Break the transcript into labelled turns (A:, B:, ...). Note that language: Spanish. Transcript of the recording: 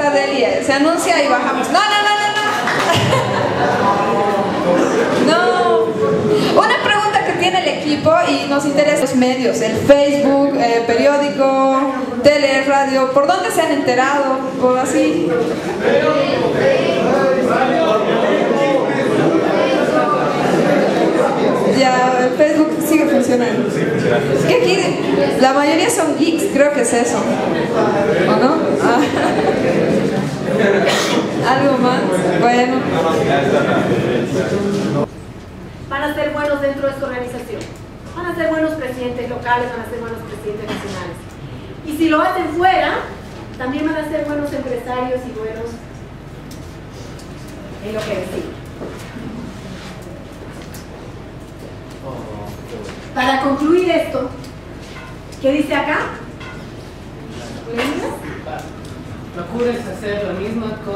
A: Eh, se anuncia y bajamos. No, no, no, no, no. No. Una pregunta que tiene el equipo y nos interesa los medios, el Facebook, eh, periódico, tele, radio, ¿por dónde se han enterado? ¿Por así? Ya, el Facebook sigue funcionando. Es que aquí la mayoría son geeks, creo que es eso. ¿O no? Ah. ¿Algo más? Bueno.
B: Van a ser buenos dentro de su organización. Van a ser buenos presidentes locales, van a ser buenos presidentes nacionales. Y si lo hacen fuera, también van a ser buenos empresarios y buenos en lo que deciden. Para concluir esto, ¿qué dice acá?
C: Procures hacer la misma cosa.